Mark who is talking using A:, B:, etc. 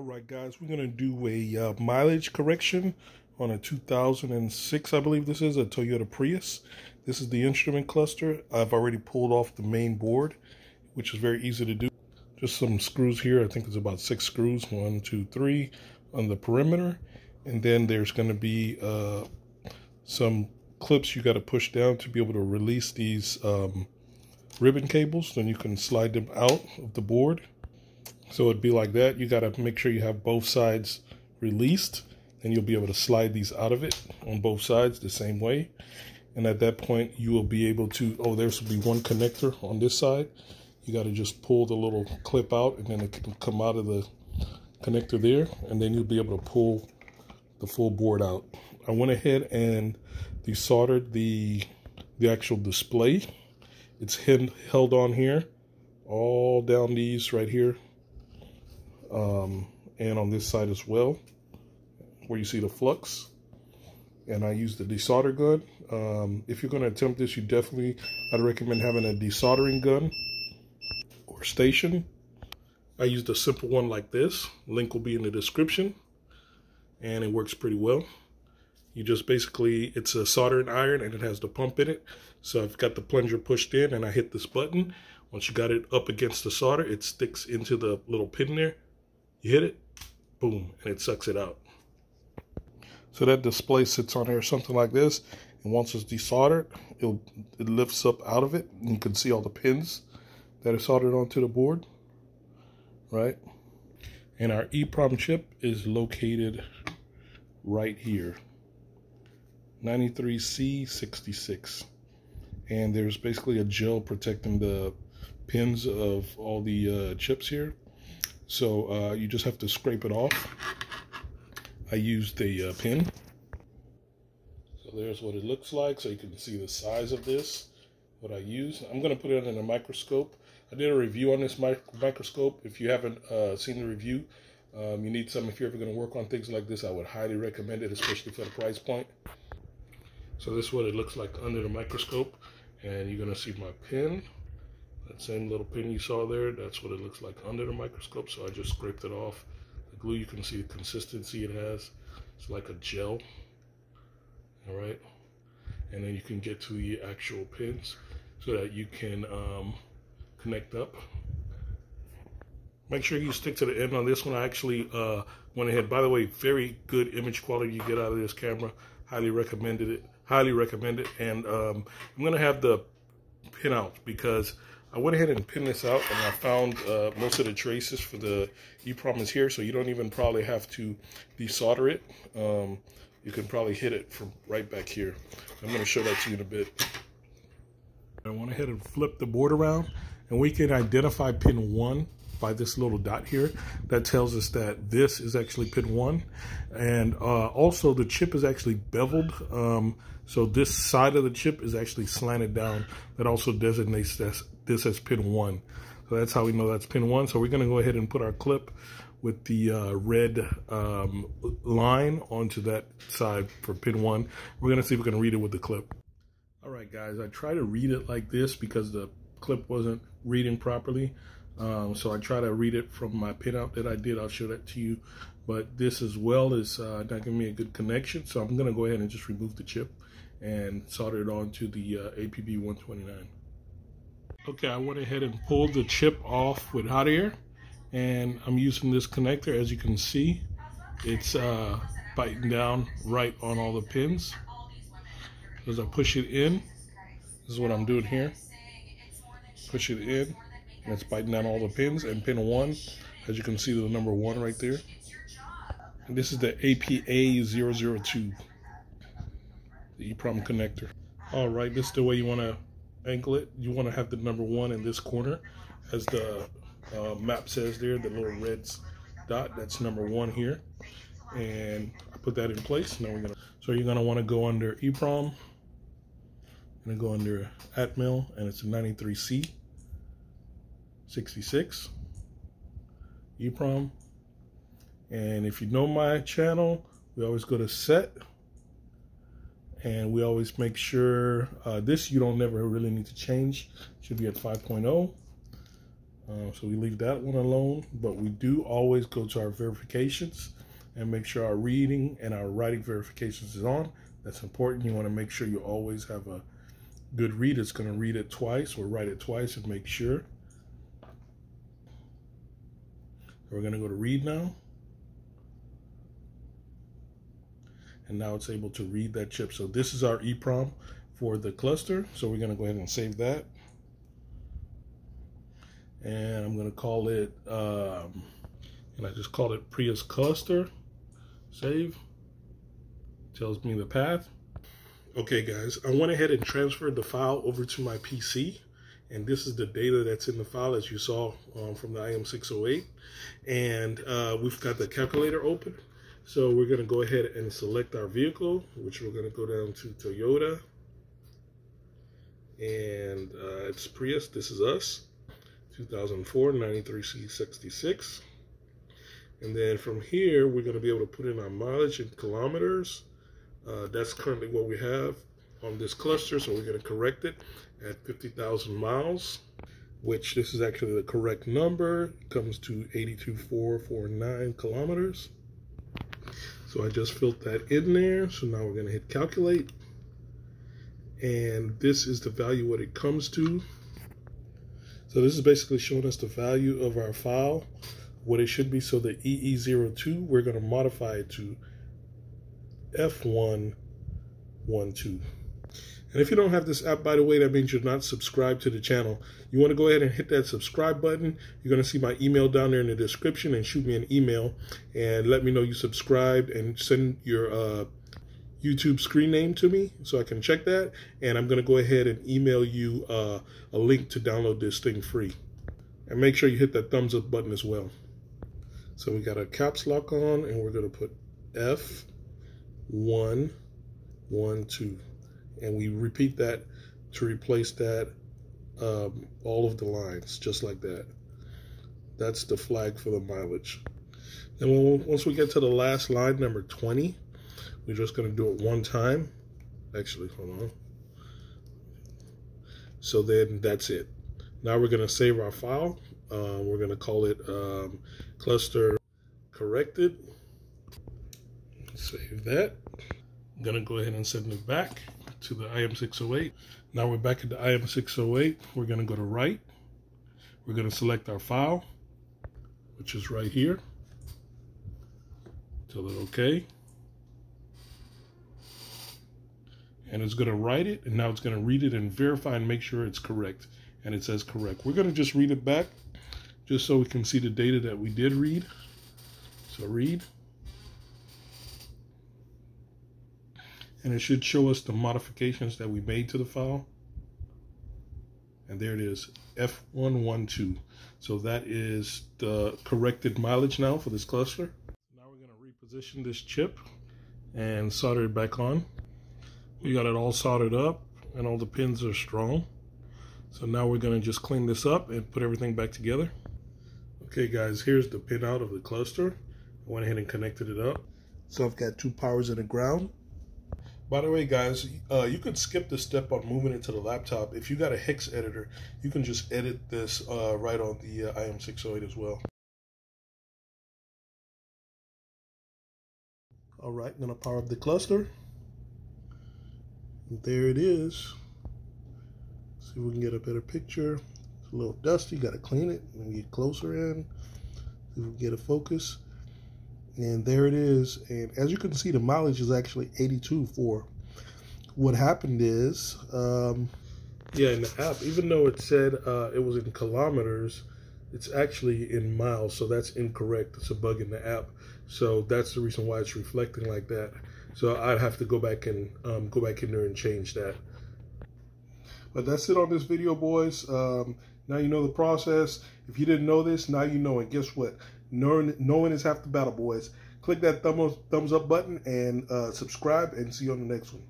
A: All right, guys, we're going to do a uh, mileage correction on a 2006, I believe this is, a Toyota Prius. This is the instrument cluster. I've already pulled off the main board, which is very easy to do. Just some screws here. I think it's about six screws, one, two, three, on the perimeter. And then there's going to be uh, some clips you got to push down to be able to release these um, ribbon cables. Then you can slide them out of the board. So it'd be like that. You got to make sure you have both sides released and you'll be able to slide these out of it on both sides the same way. And at that point, you will be able to, oh, there's will be one connector on this side. You got to just pull the little clip out and then it can come out of the connector there. And then you'll be able to pull the full board out. I went ahead and desoldered the, the actual display. It's held on here, all down these right here um, and on this side as well, where you see the flux. And I use the desolder gun. Um, if you're going to attempt this, you definitely, I'd recommend having a desoldering gun or station. I used a simple one like this. Link will be in the description. And it works pretty well. You just basically, it's a soldering iron and it has the pump in it. So I've got the plunger pushed in and I hit this button. Once you got it up against the solder, it sticks into the little pin there. You hit it, boom, and it sucks it out. So that display sits on there, something like this. And once it's desoldered, it'll, it lifts up out of it. You can see all the pins that are soldered onto the board, right? And our EEPROM chip is located right here. 93C66. And there's basically a gel protecting the pins of all the uh, chips here. So uh, you just have to scrape it off. I used the uh, pin. So there's what it looks like. So you can see the size of this, what I use. I'm going to put it in a microscope. I did a review on this mic microscope. If you haven't uh, seen the review, um, you need some. If you're ever going to work on things like this, I would highly recommend it, especially for the price point. So this is what it looks like under the microscope. And you're going to see my pin. That same little pin you saw there, that's what it looks like under the microscope. So I just scraped it off. The glue, you can see the consistency it has. It's like a gel. All right. And then you can get to the actual pins so that you can um, connect up. Make sure you stick to the end on this one. I actually uh, went ahead. By the way, very good image quality you get out of this camera. Highly recommended it. Highly recommend it. And um, I'm going to have the pin out because I went ahead and pinned this out and I found uh, most of the traces for the EEPROM is here, so you don't even probably have to desolder it. Um, you can probably hit it from right back here. I'm going to show that to you in a bit. I went ahead and flipped the board around and we can identify pin 1 by this little dot here. That tells us that this is actually pin 1. And uh, also the chip is actually beveled. Um, so this side of the chip is actually slanted down. That also designates this, this as pin one. So that's how we know that's pin one. So we're gonna go ahead and put our clip with the uh, red um, line onto that side for pin one. We're gonna see if we can read it with the clip. All right, guys, I try to read it like this because the clip wasn't reading properly. Um, so I try to read it from my pinout that I did. I'll show that to you. But this as well is uh, not giving me a good connection. So I'm gonna go ahead and just remove the chip and solder it onto the uh, APB 129. Okay, I went ahead and pulled the chip off with hot air and I'm using this connector. As you can see, it's uh, biting down right on all the pins. As I push it in, this is what I'm doing here. Push it in, and it's biting down all the pins. And pin one, as you can see, the number one right there. And this is the APA 002 the EEPROM connector. All right, this is the way you want to angle it. You want to have the number one in this corner as the uh, map says there, the little red dot, that's number one here. And I put that in place. Now we're gonna, so you're gonna want to go under EEPROM, and go under Atmel, and it's a 93C 66 EEPROM. And if you know my channel, we always go to set and we always make sure uh, this you don't never really need to change should be at 5.0 Uh, so we leave that one alone, but we do always go to our verifications and make sure our reading and our writing verifications is on. That's important. You want to make sure you always have a good read. It's going to read it twice or write it twice and make sure. We're going to go to read now. And now it's able to read that chip. So this is our EEPROM for the cluster. So we're going to go ahead and save that. And I'm going to call it, um, and I just called it Prius cluster. Save. Tells me the path. Okay, guys, I went ahead and transferred the file over to my PC. And this is the data that's in the file, as you saw um, from the IM608. And uh, we've got the calculator open. So we're going to go ahead and select our vehicle, which we're going to go down to Toyota. And uh, it's Prius. This is us. 2004 93C66. And then from here, we're going to be able to put in our mileage in kilometers. Uh, that's currently what we have on this cluster, so we're going to correct it at 50,000 miles, which this is actually the correct number. It comes to 82449 kilometers. So I just filled that in there. So now we're going to hit calculate. And this is the value what it comes to. So this is basically showing us the value of our file, what it should be. So the EE02, we're going to modify it to F112. And if you don't have this app, by the way, that means you're not subscribed to the channel. You want to go ahead and hit that subscribe button. You're going to see my email down there in the description and shoot me an email and let me know you subscribed and send your uh, YouTube screen name to me so I can check that. And I'm going to go ahead and email you uh, a link to download this thing free. And make sure you hit that thumbs up button as well. So we got a caps lock on and we're going to put F one, one, two. And we repeat that to replace that, um, all of the lines, just like that. That's the flag for the mileage. Then once we get to the last line, number 20, we're just going to do it one time. Actually, hold on. So then that's it. Now we're going to save our file. Uh, we're going to call it um, cluster corrected. Save that. I'm gonna go ahead and send it back to the IM608. Now we're back at the IM608. We're gonna go to write. We're gonna select our file, which is right here. Tell it okay. And it's gonna write it, and now it's gonna read it and verify and make sure it's correct. And it says correct. We're gonna just read it back, just so we can see the data that we did read. So read. And it should show us the modifications that we made to the file. And there it is, F112. So that is the corrected mileage now for this cluster. Now we're gonna reposition this chip and solder it back on. We got it all soldered up and all the pins are strong. So now we're gonna just clean this up and put everything back together. Okay guys, here's the pin out of the cluster. I went ahead and connected it up. So I've got two powers and a ground. By the way, guys, uh, you could skip the step on moving it to the laptop. If you got a hex editor, you can just edit this uh, right on the uh, IM608 as well. All right, I'm gonna power up the cluster. There it is. See if we can get a better picture. It's a little dusty, gotta clean it and get closer in. See if we can get a focus and there it is. And as you can see the mileage is actually 82 for what happened is um, yeah in the app even though it said uh, it was in kilometers it's actually in miles. So that's incorrect. It's a bug in the app. So that's the reason why it's reflecting like that. So I'd have to go back and um, go back in there and change that. But that's it on this video boys. Um, now you know the process. If you didn't know this now you know and guess what Knowing, is half the battle, boys. Click that thumb, thumbs up button and uh, subscribe and see you on the next one.